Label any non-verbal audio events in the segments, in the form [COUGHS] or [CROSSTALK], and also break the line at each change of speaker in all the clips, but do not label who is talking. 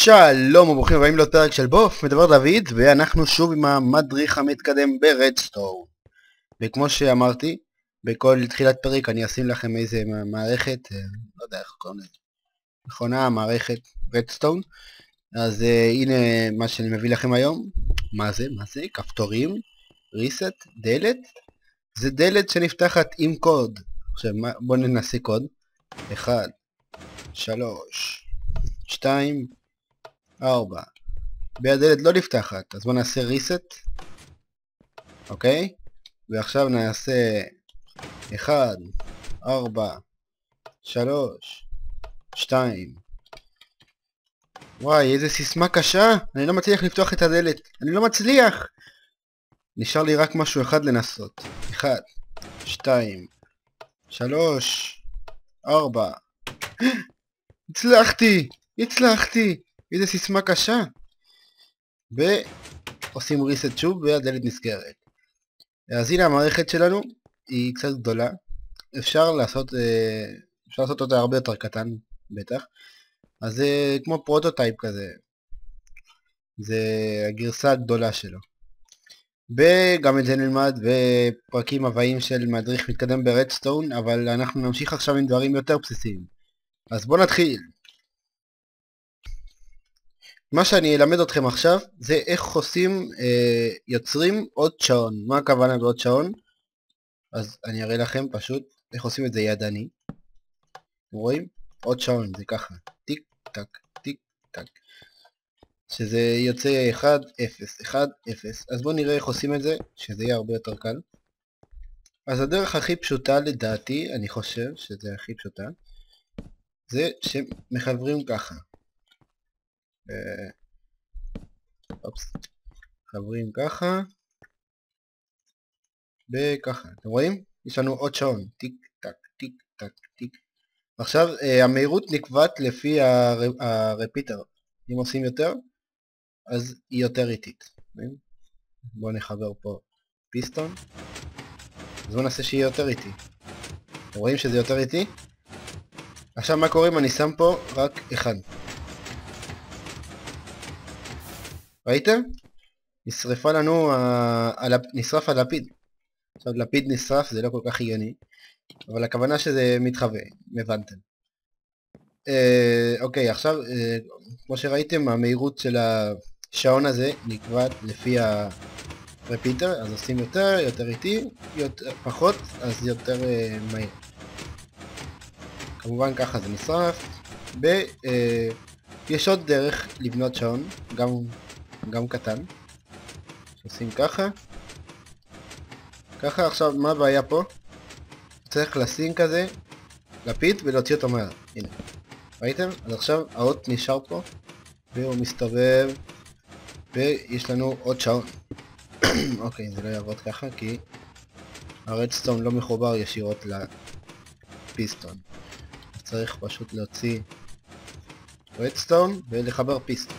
שלום וברוכים הבאים לעוד פרק של בוף, מדבר דוד, ואנחנו שוב עם המדריך המתקדם ברדסטור. וכמו שאמרתי, בכל תחילת פרק אני אשים לכם איזה מערכת, אה, לא יודע איך קוראים לזה, מכונה, מערכת רדסטון. אז uh, הנה מה שאני מביא לכם היום. מה זה? מה זה? כפתורים, reset, דלת. זה דלת שנפתחת עם קוד. עכשיו בואו ננסה קוד. 1, 3, 2, 4. והדלת לא נפתחת, אז בואו נעשה reset. אוקיי? ועכשיו נעשה 1, 4, 3, 2. וואי, איזה סיסמה קשה! אני לא מצליח לפתוח את הדלת. אני לא מצליח! נשאר לי רק משהו אחד לנסות. 1, 2, 3, 4. הצלחתי! הצלחתי! איזה סיסמה קשה! ועושים reset שוב והדלת נסגרת. אז הנה המערכת שלנו, היא קצת גדולה. אפשר לעשות, אה, אפשר לעשות אותה הרבה יותר קטן, בטח. אז זה כמו prototype כזה. זה הגרסה הגדולה שלו. וגם את זה נלמד בפרקים הבאים של מדריך מתקדם ברדסטון, אבל אנחנו נמשיך עכשיו עם דברים יותר בסיסיים. אז בואו נתחיל. מה שאני אלמד אתכם עכשיו זה איך עושים, אה, יוצרים עוד שעון. מה הכוונה בעוד שעון? אז אני אראה לכם פשוט איך עושים את זה ידני. רואים? עוד שעון, זה ככה. טיק טק, טיק טק. שזה יוצא 1, 0, 1, 0. אז בואו נראה איך עושים את זה, שזה יהיה הרבה יותר קל. אז הדרך הכי פשוטה לדעתי, אני חושב שזה הכי פשוטה, זה שמחברים ככה. אה, אופס, מחברים ככה, וככה, אתם רואים? יש לנו עוד שעון, טיק טק, טיק טק, טיק. עכשיו אה, המהירות נקבעת לפי הרפיטר, אם עושים יותר, אז היא יותר איטית. בואו נחבר פה פיסטון, אז בואו נעשה שיהיה יותר איטי. אתם רואים שזה יותר איטי? עכשיו מה קורה אם אני שם פה רק אחד? ראיתם? נשרפה לנו, נשרף הלפיד. עכשיו לפיד נשרף זה לא כל כך הגיוני, אבל הכוונה שזה מתחווה, הבנתם. אה, אוקיי, עכשיו, אה, כמו שראיתם, המהירות של השעון הזה נקבעת לפי הרפיטר, אז עושים יותר, יותר איטי, יותר, פחות, אז יותר אה, מהיר. כמובן ככה זה נשרף, ויש אה, עוד דרך לבנות שעון, גם גם קטן. שעושים ככה. ככה עכשיו, מה הבעיה פה? צריך לשים כזה לפיד ולהוציא אותו מהר. הנה. ראיתם? אז עכשיו האות נשאר פה, והוא מסתובב, ויש לנו עוד שעון. [COUGHS] אוקיי, זה לא יעבוד ככה, כי הרדסטון לא מחובר ישירות לפיסטון. צריך פשוט להוציא רדסטון ולחבר פיסטון.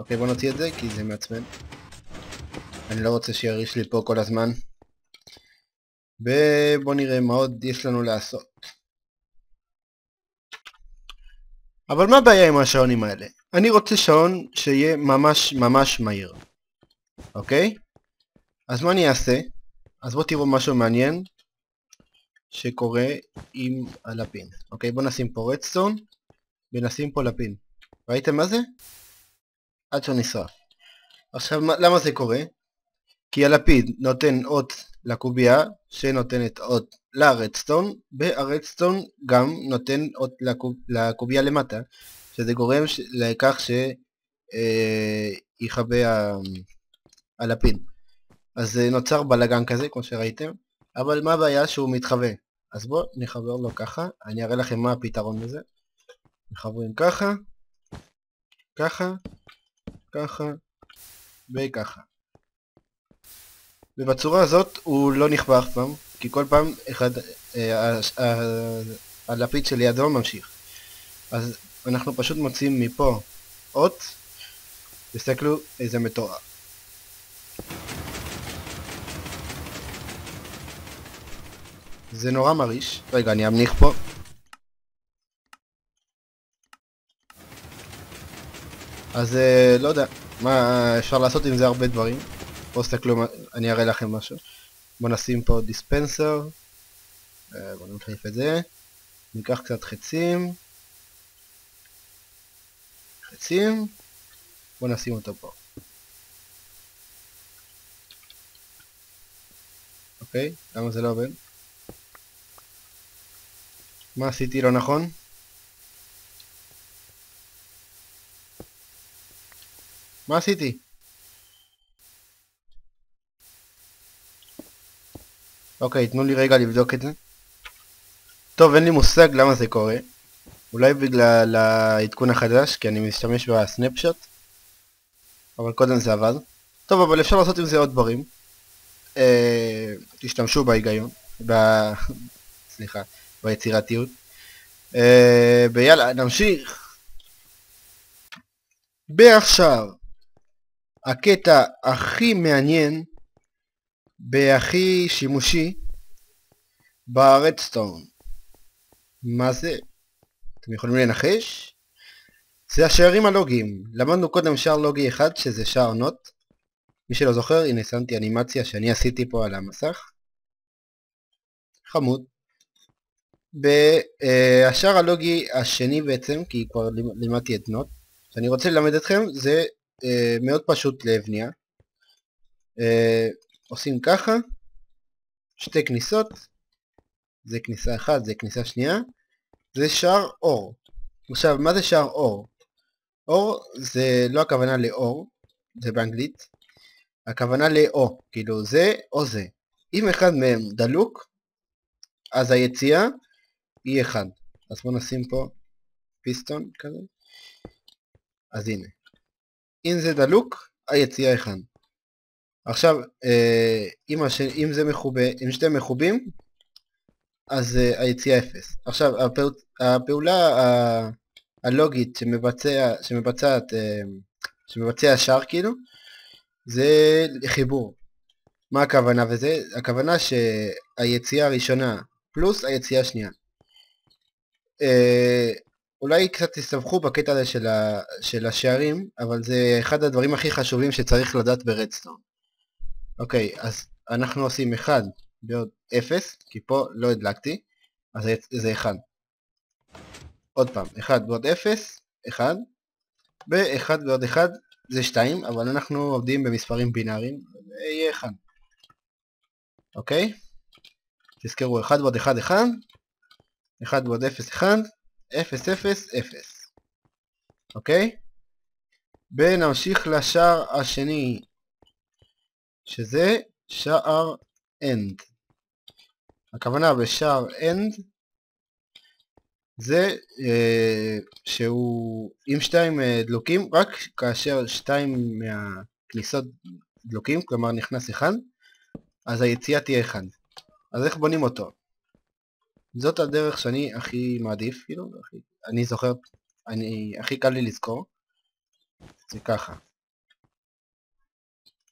אוקיי, בוא נוציא את זה, כי זה מעצבן. אני לא רוצה שיריש לי פה כל הזמן. ובוא נראה מה עוד יש לנו לעשות. אבל מה הבעיה עם השעונים האלה? אני רוצה שעון שיהיה ממש ממש מהיר. אוקיי? אז מה אני אעשה? אז בואו תראו משהו מעניין שקורה עם הלפין. אוקיי, בואו נשים פה רדסטון ונשים פה לפין. ראיתם מה זה? עד שהוא נשרף. עכשיו למה זה קורה? כי הלפיד נותן אות לקובייה שנותנת אות לרדסטון והרדסטון גם נותן אות לקוב... לקובייה למטה שזה גורם ש... לכך שיכבה אה, הלפיד. אז זה נוצר בלאגן כזה כמו שראיתם אבל מה הבעיה שהוא מתחווה אז בואו נחבר לו ככה אני אראה לכם מה הפתרון לזה מחברים ככה ככה ככה וככה. ובצורה הזאת הוא לא נכבה אף פעם, כי כל פעם אחד, אה, אה, הלפיד שלידו ממשיך. אז אנחנו פשוט מוצאים מפה אות, תסתכלו איזה מטורף. זה נורא מרעיש. רגע, אני אמניח פה. אז אה, לא יודע, מה אפשר לעשות עם זה הרבה דברים. בואו תסתכלו, אני אראה לכם משהו. בואו נשים פה דיספנסר. אה, בואו נחליף את זה. ניקח קצת חצים. חצים. בואו נשים אותו פה. אוקיי, למה זה לא עובד? מה עשיתי לא נכון? מה עשיתי? אוקיי, תנו לי רגע לבדוק את זה. טוב, אין לי מושג למה זה קורה. אולי בגלל העדכון החדש, כי אני משתמש בסנפשוט. אבל קודם זה עבד. טוב, אבל אפשר לעשות עם זה עוד דברים. אה, תשתמשו בהיגיון. ב... סליחה, ביצירתיות. אה, ויאללה, נמשיך. בעכשיו, הקטע הכי מעניין והכי שימושי ברדסטון. מה זה? אתם יכולים לנחש? זה השערים הלוגיים. למדנו קודם שער לוגי אחד שזה שער נוט. מי שלא זוכר, הנה שמתי אנימציה שאני עשיתי פה על המסך. חמוד. והשער הלוגי השני בעצם, כי כבר לימדתי את נוט, שאני רוצה ללמד אתכם, זה אה, מאוד פשוט לבנייה. אה, עושים ככה, שתי כניסות, זה כניסה אחת, זה כניסה שנייה, זה שער אור. עכשיו, מה זה שער אור? אור זה לא הכוונה לאור, זה באנגלית, הכוונה לאו, כאילו זה או זה. אם אחד מהם דלוק, אז היציאה היא אחד. אז בואו נשים פה פיסטון כזה. אז הנה. אם זה דלוק, היציאה אחד. עכשיו, אה, אם, הש... אם זה מחובה, אם שתי מחובים, אז אה, היציאה אפס. עכשיו, הפעול... הפעולה ה... הלוגית שמבצע, שמבצעת, אה, שמבצע שער כאילו, זה חיבור. מה הכוונה וזה? הכוונה שהיציאה הראשונה פלוס היציאה השנייה. אולי קצת תסתבכו בקטע הזה של, ה, של השערים, אבל זה אחד הדברים הכי חשובים שצריך לדעת ברדסטון. אוקיי, אז אנחנו עושים 1 בעוד 0, כי פה לא הדלקתי, אז זה 1. עוד פעם, 1 בעוד 0, 1, ו-1 בעוד 1 זה 2, אבל אנחנו עובדים במספרים בינאריים, זה יהיה 1. אוקיי? תזכרו, 1 ועוד 1, 1, 1 ועוד 0, 1, 0, 0, 0. אוקיי? ונמשיך לשער השני, שזה שער end. הכוונה בשער end זה אה, שהוא עם שתיים אה, דלוקים, רק כאשר שתיים מהכניסות דלוקים, כלומר נכנס אחד, אז היציאה תהיה אחד. אז איך בונים אותו? זאת הדרך שאני הכי מעדיף, כאילו, הכי, אני זוכר, אני, הכי קל לי לזכור, זה ככה.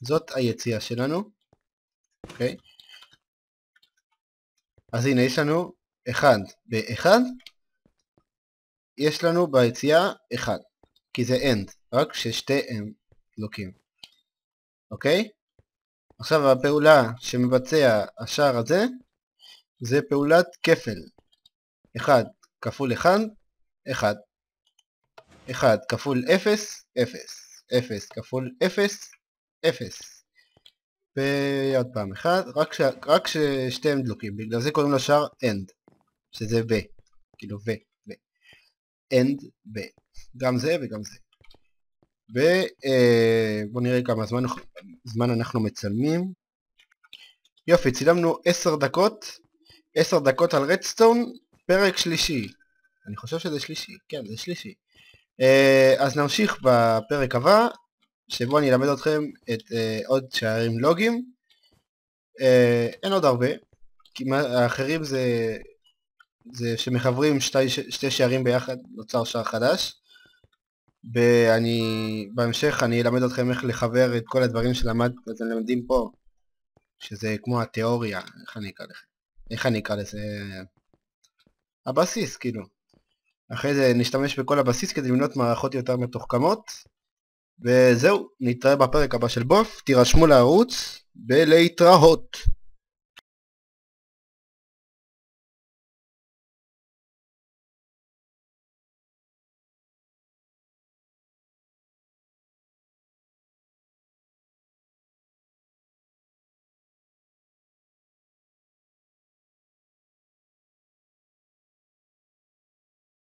זאת היציאה שלנו, אוקיי? אז הנה יש לנו 1 ב-1, יש לנו ביציאה 1, כי זה end, רק ששתיהם לוקים, אוקיי? עכשיו הפעולה שמבצע השער הזה זה פעולת כפל. 1 כפול 1, 1 1 כפול 0, 0 0 כפול 0, 0 ועוד פעם 1, רק, ש... רק ששתיהם דלוקים, בגלל זה קוראים לשער end שזה ו, כאילו ו, ו. end ו, גם זה וגם זה. ובואו נראה כמה זמן, זמן אנחנו מצלמים. יופי, צילמנו 10 דקות, 10 דקות על רדסטון, פרק שלישי. אני חושב שזה שלישי, כן, זה שלישי. אה, אז נמשיך בפרק הבא, שבו אני אלמד אתכם את uh, עוד שערים לוגיים. Uh, אין עוד הרבה, כי האחרים זה, זה שמחברים שתי, שתי שערים ביחד, נוצר שער חדש. ואני, בהמשך אני אלמד אתכם איך לחבר את כל הדברים שלמדתם למדים פה, שזה כמו התיאוריה, איך אני אקרא לזה? איך אני אקרא לזה? הבסיס, כאילו. אחרי זה נשתמש בכל הבסיס כדי לבנות מערכות יותר מתוחכמות, וזהו, נתראה בפרק הבא של בוף, תירשמו לערוץ, ולהתראות.